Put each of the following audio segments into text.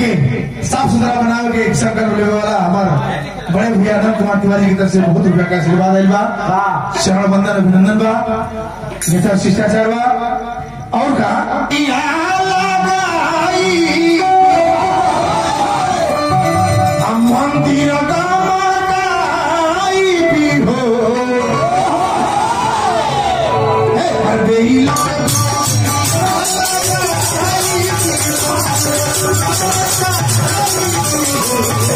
के साफ सुथरा बना के सरकार लेवे वाला हमारा बड़े भैया अनंत कुमार तिवारी की तरफ से बहुत रुपया का आशीर्वाद आई बा शरण बंदन अभिनंदन बा शिष्टाचार बा और कहा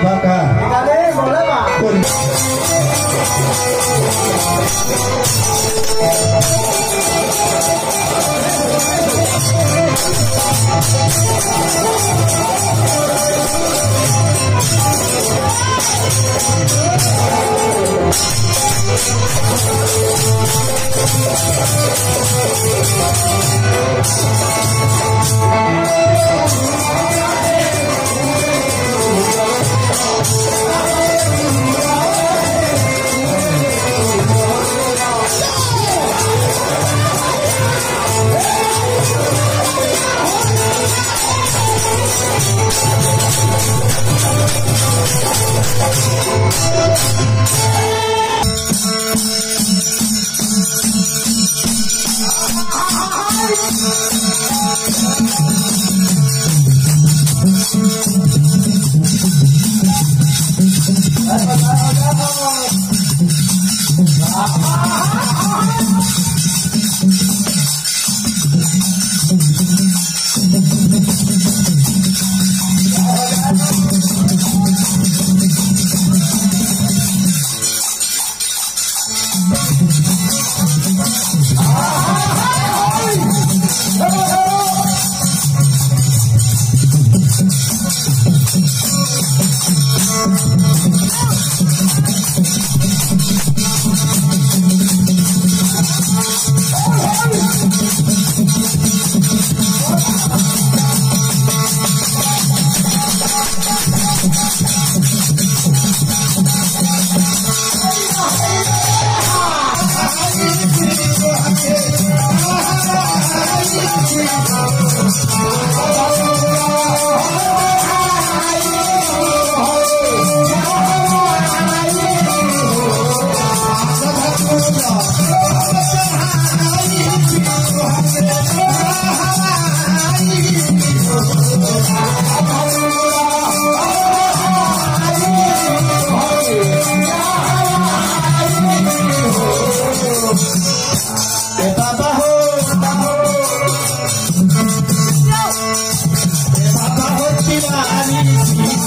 bakar ikannya boleh pak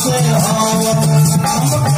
say, oh,